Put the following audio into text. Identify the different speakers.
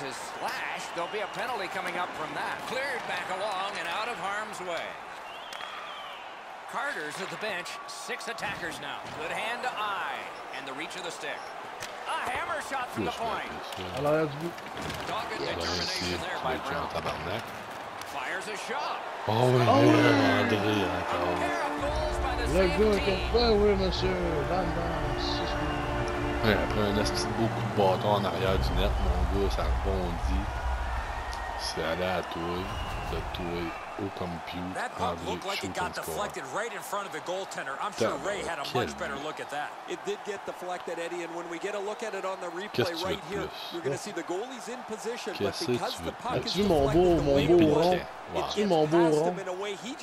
Speaker 1: his slash. There'll be a penalty coming up from that. Cleared back along and out of harm's way. Carter's at the bench. Six attackers now. Good hand to eye. And the reach of the stick. A hammer shot from the point.
Speaker 2: plus, là.
Speaker 3: À l'arrière du.
Speaker 1: Dogged
Speaker 2: Ça va réussir.
Speaker 1: determination there by
Speaker 2: vas être en
Speaker 1: Brown.
Speaker 2: tabarnak.
Speaker 1: Fires a shot.
Speaker 2: Oh oui,
Speaker 3: Oh, oui.
Speaker 2: André
Speaker 1: A
Speaker 2: encore.
Speaker 1: pair of goals by the
Speaker 3: Le
Speaker 1: same
Speaker 3: gars est
Speaker 1: team.
Speaker 3: comme, ben oui, monsieur. Dans, dans, six minutes.
Speaker 2: Ouais, après un de beau coup de bâton en arrière du net, mon gars, ça rebondit. C'est allé à toi, de toi au compute,
Speaker 4: That puck looked like it got deflected right in front of the goaltender. I'm sure Ray had a much better look at that.
Speaker 5: It did get deflected, Eddie, and when we get a look at it on the
Speaker 2: Qu'est-ce
Speaker 5: replay
Speaker 2: que tu
Speaker 5: right here,
Speaker 2: plus?
Speaker 5: you're going to see the goalie's in position, but
Speaker 2: Qu'est-ce que
Speaker 5: because
Speaker 2: tu
Speaker 5: the puck is deflected the way it gets past him in a way he just